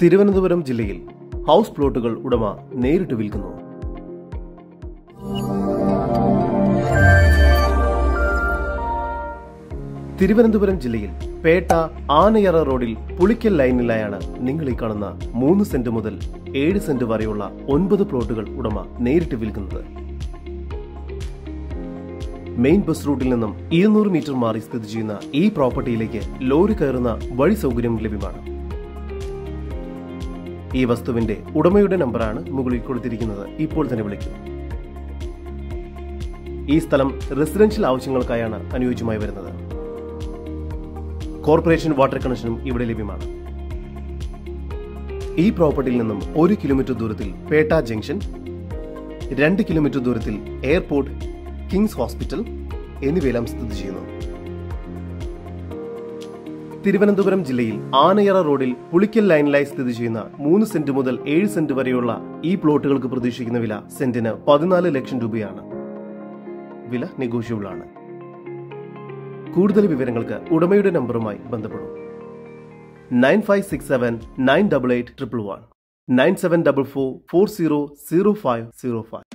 തിരുവനന്തപുരം ജില്ലയിൽ ഹൗസ് പ്ലോട്ടുകൾ ഉടമ നേരിട്ട് വിൽക്കുന്നു. തിരുവനന്തപുരം ജില്ലയിൽ പേട്ട ആനയറ റോഡിൽ പുളിക്കൽ ലൈനിലായാണ് നിങ്ങൾ ഈ കാണുന്ന മൂന്ന് സെന്റ് മുതൽ ഏഴ് സെന്റ് വരെയുള്ള ഒൻപത് പ്ലോട്ടുകൾ ഉടമ നേരിട്ട് വിൽക്കുന്നത്. മെയിൻ ബസ് റൂട്ടിൽ നിന്നും ഇരുന്നൂറ് മീറ്റർ മാറി സ്ഥിതി ചെയ്യുന്ന ഈ പ്രോപ്പർട്ടിയിലേക്ക് ലോറി കയറുന്ന വഴി സൗകര്യം ലഭ്യമാണ്. ഈ വസ്തുവിന്റെ ഉടമയുടെ നമ്പറാണ് മുകളിൽ കൊടുത്തിരിക്കുന്നത്. ഇപ്പോൾ തന്നെ വിളിക്കും. ഈ സ്ഥലം റെസിഡൻഷ്യൽ ആവശ്യങ്ങൾക്കായാണ് അനുയോജ്യമായി വരുന്നത്. കോർപ്പറേഷൻ വാട്ടർ കണക്ഷനും ഇവിടെ ലഭ്യമാണ്. ഈ പ്രോപ്പർട്ടിയിൽ നിന്നും ഒരു കിലോമീറ്റർ ദൂരത്തിൽ പേട്ട ജംഗ്ഷൻ രണ്ട് കിലോമീറ്റർ ദൂരത്തിൽ എയർപോർട്ട് കിങ്സ് ഹോസ്പിറ്റൽ എന്നിവയെല്ലാം സ്ഥിതി ചെയ്യുന്നു. തിരുവനന്തപുരം ജില്ലയിൽ ആനയറ റോഡിൽ പുളിക്കൽ ലൈനിലായി സ്ഥിതി ചെയ്യുന്ന മൂന്ന് സെന്റ് മുതൽ ഏഴ് സെന്റ് വരെയുള്ള ഈ പ്ലോട്ടുകൾക്ക് പ്രതീക്ഷിക്കുന്ന വില സെന്റിന് പതിനാല് ലക്ഷം രൂപയാണ്. വില നെഗോഷ്യബിൾ ആണ് കൂടുതൽ വിവരങ്ങൾക്ക് ഉടമയുടെ നമ്പറുമായി ബന്ധപ്പെടും. Nine five six seven nine double eight triple one. Nine seven double four four zero zero five zero five.